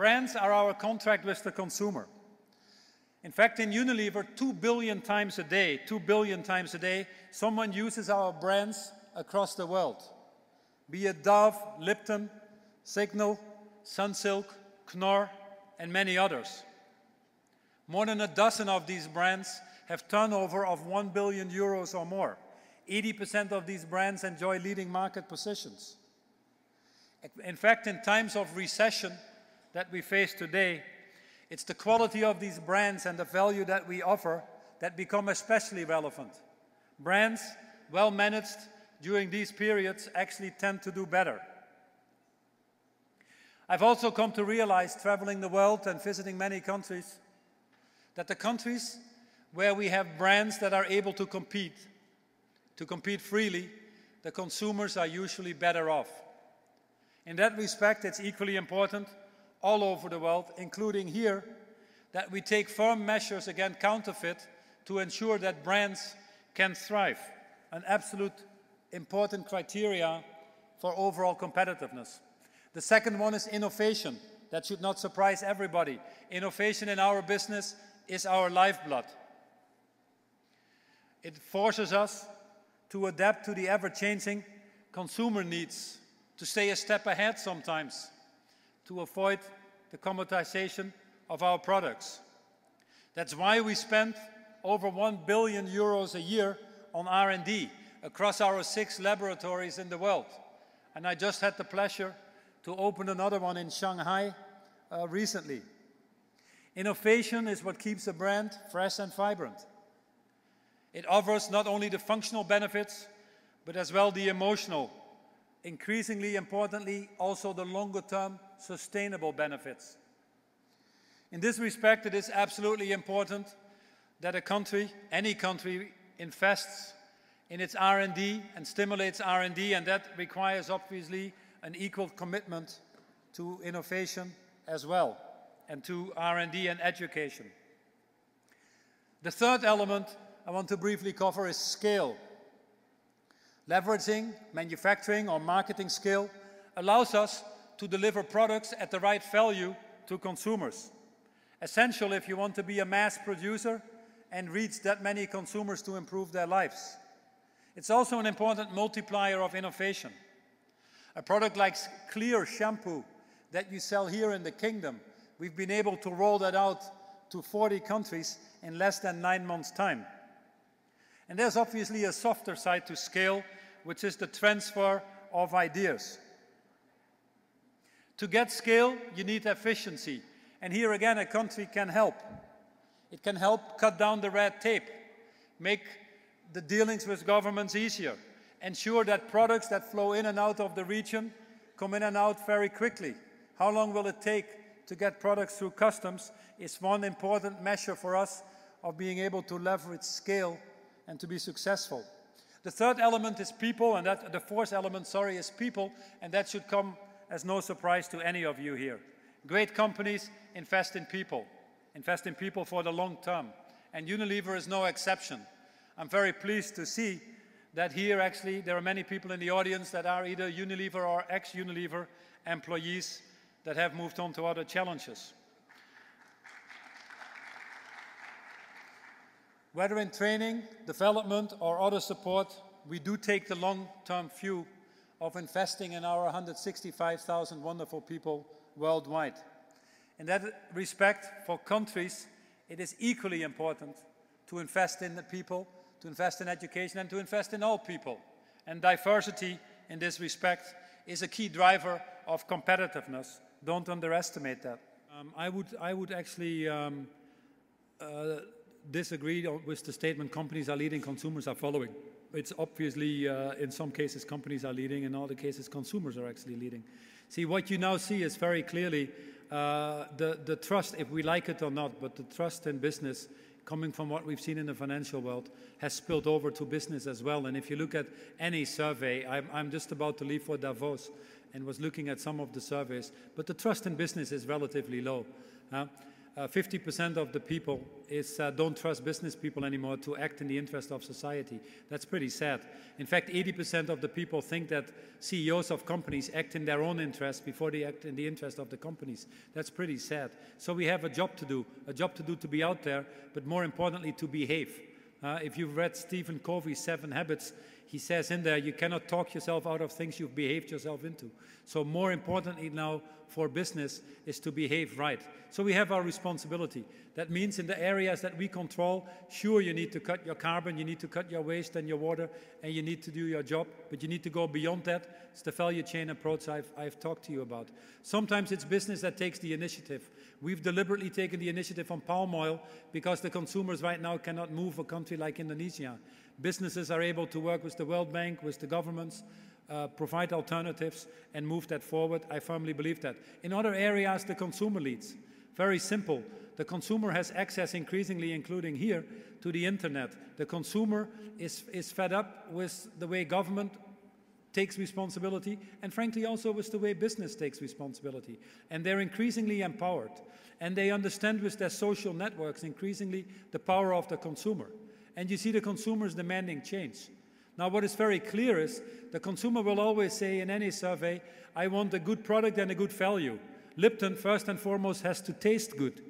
Brands are our contract with the consumer. In fact, in Unilever, 2 billion times a day, 2 billion times a day, someone uses our brands across the world. Be it Dove, Lipton, Signal, Sunsilk, Knorr, and many others. More than a dozen of these brands have turnover of 1 billion euros or more. 80% of these brands enjoy leading market positions. In fact, in times of recession that we face today, it's the quality of these brands and the value that we offer that become especially relevant. Brands, well managed during these periods, actually tend to do better. I've also come to realize, traveling the world and visiting many countries, that the countries where we have brands that are able to compete, to compete freely, the consumers are usually better off. In that respect, it's equally important all over the world, including here, that we take firm measures against counterfeit to ensure that brands can thrive, an absolute important criteria for overall competitiveness. The second one is innovation. That should not surprise everybody. Innovation in our business is our lifeblood. It forces us to adapt to the ever-changing consumer needs, to stay a step ahead sometimes, to avoid the commoditization of our products. That's why we spend over 1 billion euros a year on R&D across our six laboratories in the world. And I just had the pleasure to open another one in Shanghai uh, recently. Innovation is what keeps a brand fresh and vibrant. It offers not only the functional benefits, but as well the emotional, increasingly importantly, also the longer-term sustainable benefits. In this respect, it is absolutely important that a country, any country, invests in its R&D and stimulates R&D, and that requires obviously an equal commitment to innovation as well, and to R&D and education. The third element I want to briefly cover is scale. Leveraging manufacturing or marketing skill allows us to deliver products at the right value to consumers. Essential if you want to be a mass producer and reach that many consumers to improve their lives. It's also an important multiplier of innovation. A product like Clear shampoo that you sell here in the kingdom, we've been able to roll that out to 40 countries in less than nine months' time. And there's obviously a softer side to scale, which is the transfer of ideas. To get scale, you need efficiency. And here again, a country can help. It can help cut down the red tape, make the dealings with governments easier, ensure that products that flow in and out of the region come in and out very quickly. How long will it take to get products through customs is one important measure for us of being able to leverage scale and to be successful. The third element is people, and that, the fourth element, sorry, is people, and that should come as no surprise to any of you here. Great companies invest in people, invest in people for the long term, and Unilever is no exception. I'm very pleased to see that here actually there are many people in the audience that are either Unilever or ex-Unilever employees that have moved on to other challenges. Whether in training, development, or other support, we do take the long-term view of investing in our 165,000 wonderful people worldwide. In that respect, for countries, it is equally important to invest in the people, to invest in education, and to invest in all people. And diversity in this respect is a key driver of competitiveness. Don't underestimate that. Um, I, would, I would actually um, uh, disagree with the statement companies are leading, consumers are following. It's obviously, uh, in some cases, companies are leading, in other cases, consumers are actually leading. See, what you now see is very clearly uh, the, the trust, if we like it or not, but the trust in business coming from what we've seen in the financial world has spilled over to business as well. And if you look at any survey, I'm, I'm just about to leave for Davos and was looking at some of the surveys, but the trust in business is relatively low. Uh, Uh, 50% of the people is, uh, don't trust business people anymore to act in the interest of society. That's pretty sad. In fact, 80% of the people think that CEOs of companies act in their own interest before they act in the interest of the companies. That's pretty sad. So we have a job to do, a job to do to be out there, but more importantly, to behave. Uh, if you've read Stephen Covey's Seven Habits, he says in there, you cannot talk yourself out of things you've behaved yourself into. So more importantly now for business is to behave right. So we have our responsibility. That means in the areas that we control, sure, you need to cut your carbon, you need to cut your waste and your water, and you need to do your job, but you need to go beyond that. It's the value chain approach I've, I've talked to you about. Sometimes it's business that takes the initiative. We've deliberately taken the initiative on palm oil because the consumers right now cannot move a country like Indonesia. Businesses are able to work with the World Bank, with the governments, uh, provide alternatives and move that forward. I firmly believe that. In other areas, the consumer leads. Very simple. The consumer has access increasingly, including here, to the internet. The consumer is, is fed up with the way government takes responsibility and frankly also with the way business takes responsibility. And they're increasingly empowered. And they understand with their social networks increasingly the power of the consumer and you see the consumers demanding change. Now, what is very clear is the consumer will always say in any survey, I want a good product and a good value. Lipton, first and foremost, has to taste good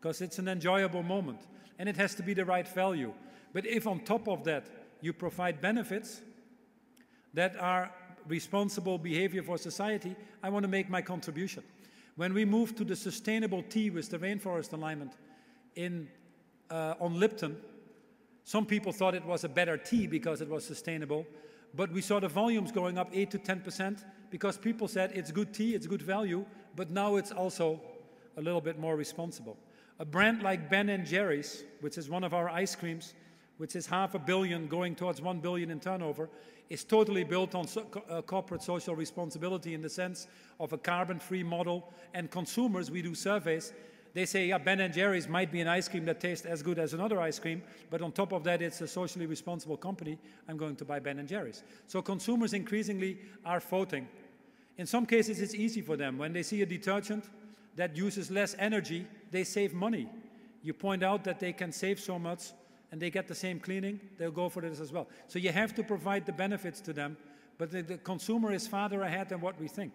because it's an enjoyable moment and it has to be the right value. But if on top of that you provide benefits that are responsible behavior for society, I want to make my contribution. When we moved to the sustainable tea with the Rainforest Alliance in, uh, on Lipton, some people thought it was a better tea because it was sustainable, but we saw the volumes going up 8 to 10% because people said it's good tea, it's good value, but now it's also a little bit more responsible. A brand like Ben & Jerry's, which is one of our ice creams, which is half a billion going towards 1 billion in turnover, is totally built on so, uh, corporate social responsibility in the sense of a carbon-free model. And consumers, we do surveys, they say, yeah, Ben & Jerry's might be an ice cream that tastes as good as another ice cream, but on top of that, it's a socially responsible company. I'm going to buy Ben & Jerry's. So consumers increasingly are voting. In some cases, it's easy for them. When they see a detergent that uses less energy, they save money. You point out that they can save so much and they get the same cleaning, they'll go for this as well. So you have to provide the benefits to them, but the, the consumer is farther ahead than what we think.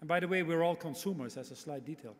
And by the way, we're all consumers, as a slight detail.